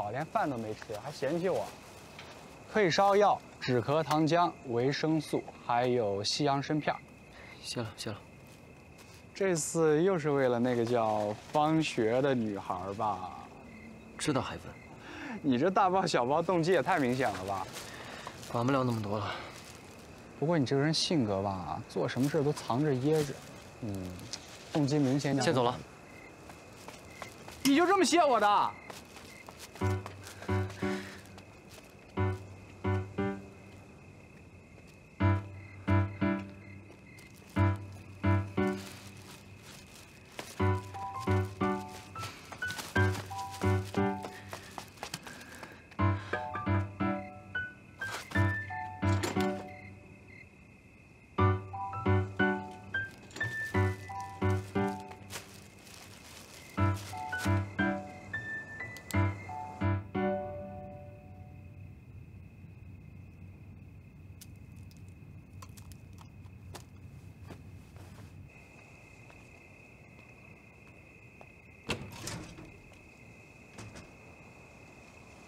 好，连饭都没吃，还嫌弃我。退烧药、止咳糖浆、维生素，还有西洋参片。谢了，谢了。这次又是为了那个叫方学的女孩吧？知道还问？你这大包小包，动机也太明显了吧？管不了那么多了。不过你这个人性格吧，做什么事都藏着掖着，嗯，动机明显点。先走了。你就这么谢我的？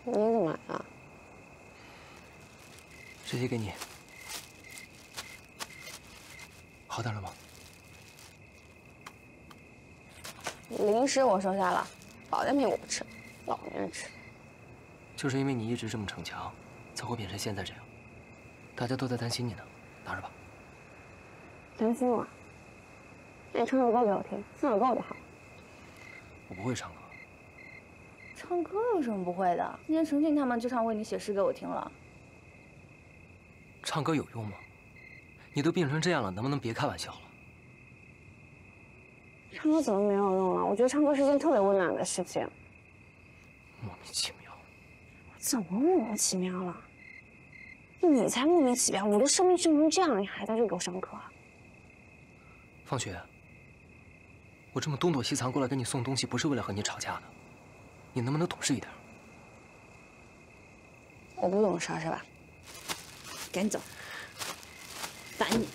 你怎么来了？这些给你，好点了吗？零食我收下了，保健品我不吃，老年人吃。就是因为你一直这么逞强，才会变成现在这样。大家都在担心你呢，拿着吧。担心我？那你唱首歌给我听，唱首歌我就好。我不会唱歌。唱歌有什么不会的？今天程俊他们就唱为你写诗给我听了。唱歌有用吗？你都病成这样了，能不能别开玩笑了？唱歌怎么没有用了？我觉得唱歌是件特别温暖的事情。莫名其妙。怎么莫名其妙了？你才莫名其妙！我的生命生成这样，你还在这给我上课？放学，我这么东躲西藏过来给你送东西，不是为了和你吵架的。你能不能懂事一点？我不懂事是吧？赶紧走！烦你！